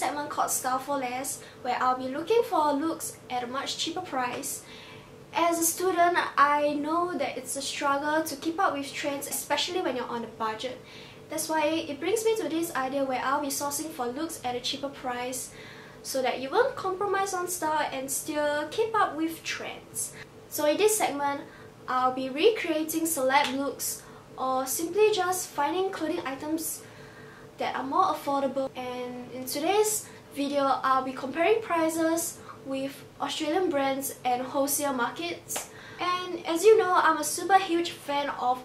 segment called Style for Less where I'll be looking for looks at a much cheaper price. As a student, I know that it's a struggle to keep up with trends especially when you're on a budget. That's why it brings me to this idea where I'll be sourcing for looks at a cheaper price so that you won't compromise on style and still keep up with trends. So in this segment, I'll be recreating celeb looks or simply just finding clothing items that are more affordable and in today's video I'll be comparing prices with Australian brands and wholesale markets and as you know I'm a super huge fan of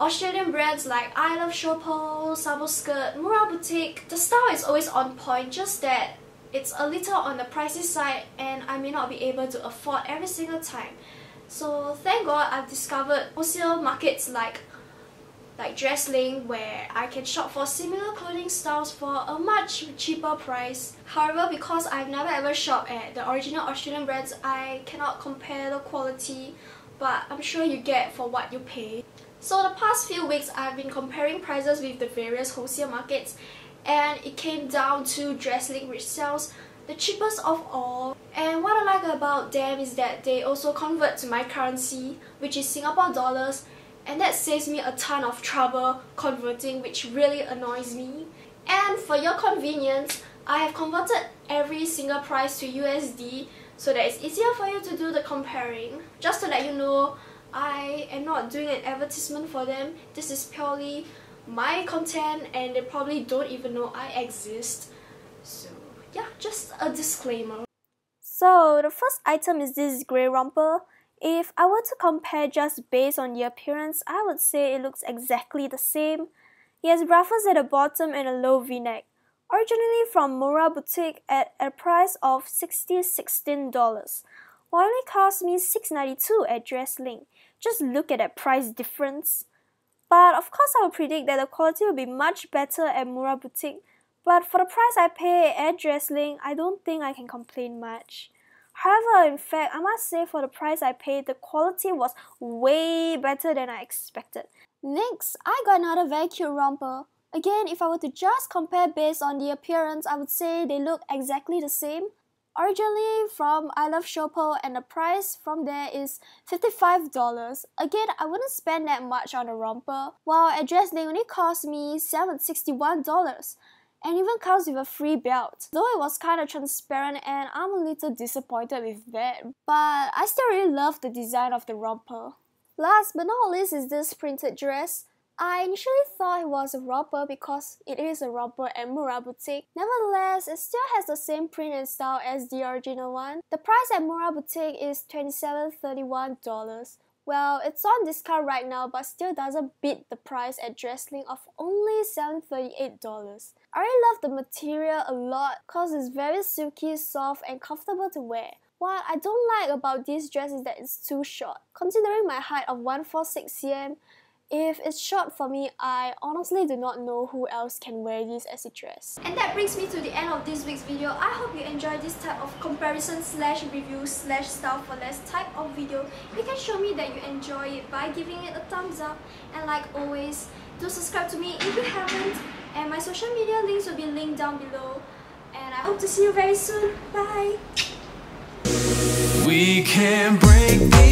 Australian brands like I Love Showpo, Sabo Skirt, Mura Boutique. The style is always on point just that it's a little on the pricey side and I may not be able to afford every single time. So thank God I've discovered wholesale markets like like Dresslink where I can shop for similar clothing styles for a much cheaper price. However, because I've never ever shopped at the original Australian brands, I cannot compare the quality, but I'm sure you get for what you pay. So the past few weeks, I've been comparing prices with the various wholesale markets and it came down to Dresslink which sells the cheapest of all. And what I like about them is that they also convert to my currency, which is Singapore dollars, and that saves me a ton of trouble converting which really annoys me. And for your convenience, I have converted every single price to USD so that it's easier for you to do the comparing. Just to let you know, I am not doing an advertisement for them. This is purely my content and they probably don't even know I exist. So yeah, just a disclaimer. So the first item is this grey romper. If I were to compare just based on the appearance, I would say it looks exactly the same. It has ruffles at the bottom and a low v-neck. Originally from Mura Boutique at a price of $60-$16, while only cost me $6.92 at Dresslink. Just look at that price difference. But of course I would predict that the quality will be much better at Mura Boutique. But for the price I pay at Dresslink, I don't think I can complain much. However, in fact, I must say for the price I paid, the quality was way better than I expected. Next, I got another very cute romper. Again, if I were to just compare based on the appearance, I would say they look exactly the same. Originally from I Love Showpo and the price from there is $55. Again, I wouldn't spend that much on a romper, while at Dresslink only cost me $761 and even comes with a free belt. Though it was kind of transparent and I'm a little disappointed with that, but I still really love the design of the romper. Last but not least is this printed dress. I initially thought it was a romper because it is a romper at Mura Boutique. Nevertheless, it still has the same print and style as the original one. The price at Mura Boutique is $27.31. Well, it's on discount right now but still doesn't beat the price at Dresslink of only $738. I really love the material a lot cause it's very silky, soft and comfortable to wear. What I don't like about this dress is that it's too short. Considering my height of 146 cm, if it's short for me, I honestly do not know who else can wear this as a dress. And that brings me to the end of this week's video. I hope you enjoyed this type of comparison slash review slash style for less type of video. You can show me that you enjoy it by giving it a thumbs up. And like always, do subscribe to me if you haven't. And my social media links will be linked down below. And I hope to see you very soon. Bye! We can break these chains